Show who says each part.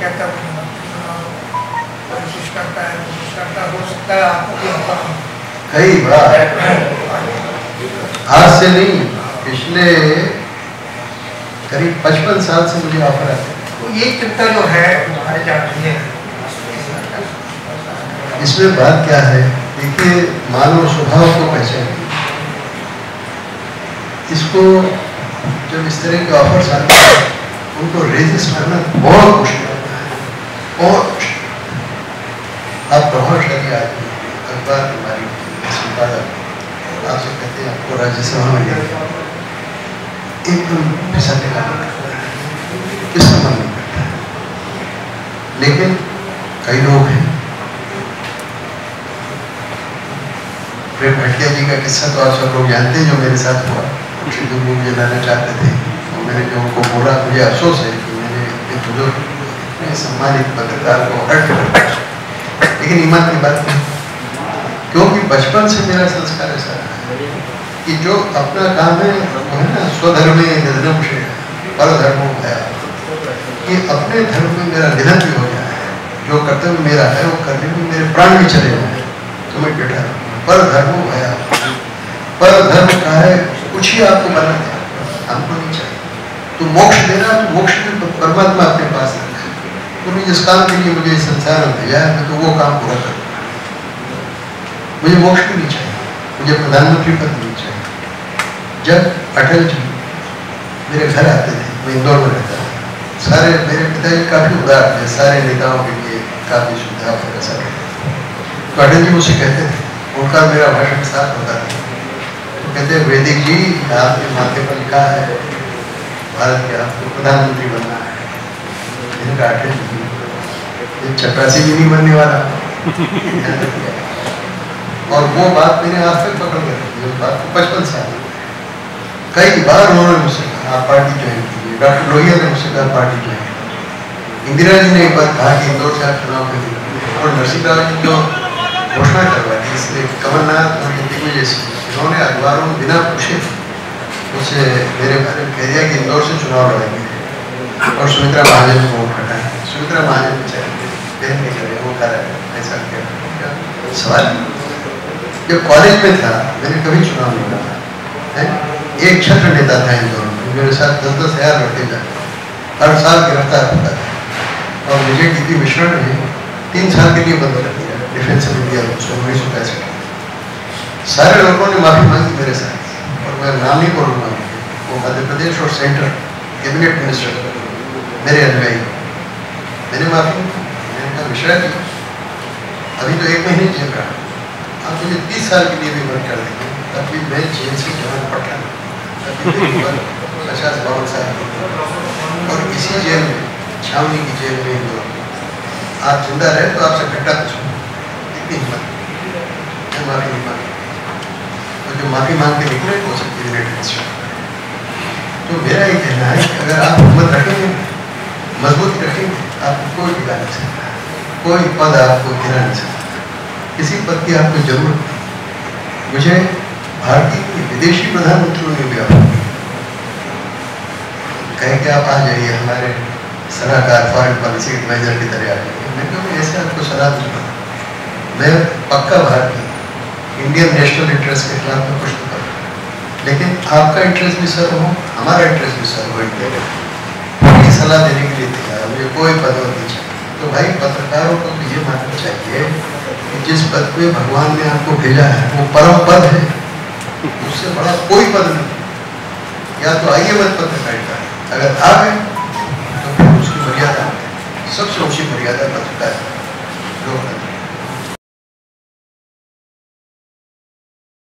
Speaker 1: कहता हूँ कोशिश करता है कोशिश करता है हो सकता है आपको भी मौका मिले।
Speaker 2: कई बार आज से नहीं पिछले करीब पचपन साल से मुझे ऑफ़र आते हैं।
Speaker 1: तो ये चिंता जो है हमारे जाती है।
Speaker 2: इसमें बात क्या है? देखिए मानव स्वभाव को पहचानिए। इसको जब इस तरह के ऑफर्स आते हैं उनको रेजिस्ट करना बहुत मुश्किल होता है बहुत मुश्किल आप प्रभावशाली आदमी हैं, अखबार हमारी संपादक हैं आपको राज्यसभा में। एकदम फिसलने का मन करता है किसका मन नहीं करता है लेकिन कई लोग हैं प्रेम भटिया जी का किस्सा तो आप सब लोग जानते हैं जो मेरे साथ हुआ सिद्धू मुझे लाना चाहते थे और मैंने जो उनको बोला मुझे अफसोस है कि मैंने एक बुज़ुर्ग इतने सम्मानित पत्रकार को हर्ट कर लेकिन ईमान की बात क्योंकि बचपन से मेरा संस्कार ऐसा रहा कि जो अपना काम है, वो है ना, स्वधर्म निधनम से पर धर्मो भया कि अपने धर्म में मेरा निधन भी हो जाए जो कर्तव्य मेरा है, वो करने में मेरे प्राण भी चले जाए तो मैं रहूँ। पर धर्मो भया पर धर्म का है, कुछ ही आपको बना है हमको नहीं चाहिए। तो मोक्ष देना तो मोक्ष भी परमात्मा अपने पास रखा है। उन्होंने जिस काम के लिए मुझे संसार में भेजा है, मैं तो वो काम पूरा करूँगा मुझे मोक्ष भी नहीं चाहिए। मुझे प्रधानमंत्री पद नहीं जब अटल जी मेरे घर आते थे मैं इंदौर में रहता था, सारे मेरे पिताजी काफ़ी उदार थे, सारे नेताओं के लिए काफ़ी सुविधा वगैरह सब। तो अटल जी मुझसे कहते थे, उनका मेरा भाषण साथ होता था। तो कहते वैदिक जी, आपके माथे पर लिखा है, भारत के आपको प्रधानमंत्री बनना है। मैंने कहा, अटल जी चपरासी भी नहीं बनने वाला। और वो बात मैंने आज तक पकड़ कर उस बात को पचपन साल कई बार उन्होंने मुझसे कहा "आप पार्टी ज्वाइन कीजिए डॉक्टर लोहिया ने मुझसे कहा, पार्टी ज्वाइन कीजिए इंदिरा जी ने एक बार कहा कि इंदौर से आप चुनाव करिए और नरसिंह जी जो घोषणा करवा दी इसलिए कमलनाथ और दिग्विजय सिंह इन्होंने अखबारों में बिना पूछे मुझसे मेरे बारे में कह दिया कि इंदौर से चुनाव लड़ेंगे। और सुमित्रा महाजन को वोट हटाए सुमित्रा महाजन बहन नहीं करे वो कर ऐसा क्या सवाल। जब कॉलेज में था, मैंने कभी चुनाव नहीं लड़ा, है? एक छत्र नेता था इंदौर में मेरे साथ दस दस हज़ार लड़के जाते हर साल गिरफ़्तार होता था। और विजय टी मिश्रा ने तीन साल के लिए बंद कर दिया। डिफेंस ऑफ़ इंडिया उन्नीस सौ पैंसठ। सारे लोगों ने माफ़ी मांगी मेरे साथ। और मैं नाम नहीं बोलूँगा वो मध्य प्रदेश और सेंटर कैबिनेट मिनिस्टर मेरे अनुयायी। मैंने माफ़ी मैंने कहा मिश्रा जी अभी तो एक महीने जेल रहा। आप मुझे तीस साल के लिए भी बंद कर देंगे। तब भी मैं जेल से पटा अभी मेरी उम्र पचास बावन साल और इसी जेल में छावनी की जेल में में, आप ज़िंदा रहे तो आपसे घंटा पूछूँगा इतनी हिम्मत माफ़ी नहीं मांगी और जो माफ़ी मांग के निकले सब कैबिनेट मिनिस्टर तो मेरा ये कहना है अगर आप हिम्मत रखेंगे मजबूती रखेंगे आपको कोई टिका नहीं सकता कोई पद आपको गिरा नहीं सकता किसी पद की आपको ज़रूरत मुझे भारतीय के विदेशी प्रधानमंत्रियों ने भी किया कहे कि आप आ जाइए हमारे सलाहकार फॉरेन पॉलिसी एडवाइजर की तरह आ जाइए मैं क्यों ऐसे आपको सलाह दूँगा। मैं पक्का भारतीय इंडियन नेशनल इंटरेस्ट के खिलाफ में कुछ नहीं लेकिन आपका इंटरेस्ट भी सर्व हो, हमारा इंटरेस्ट भी सर्व हो, इंडिया का सलाह देने के लिए तैयार। मुझे कोई पद और नहीं तो भाई, पत्रकारों को तो ये मानना चाहिए कि जिस पद पे भगवान ने आपको भेजा है, वो परम पद है। उससे बड़ा कोई पद नहीं। या तो आइए मत है अगर आ गए तो फिर उसकी मर्यादा, सबसे ऊँची मर्यादा पत्रकार लोकतंत्र